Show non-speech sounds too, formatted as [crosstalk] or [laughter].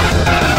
Thank [laughs]